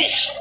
English.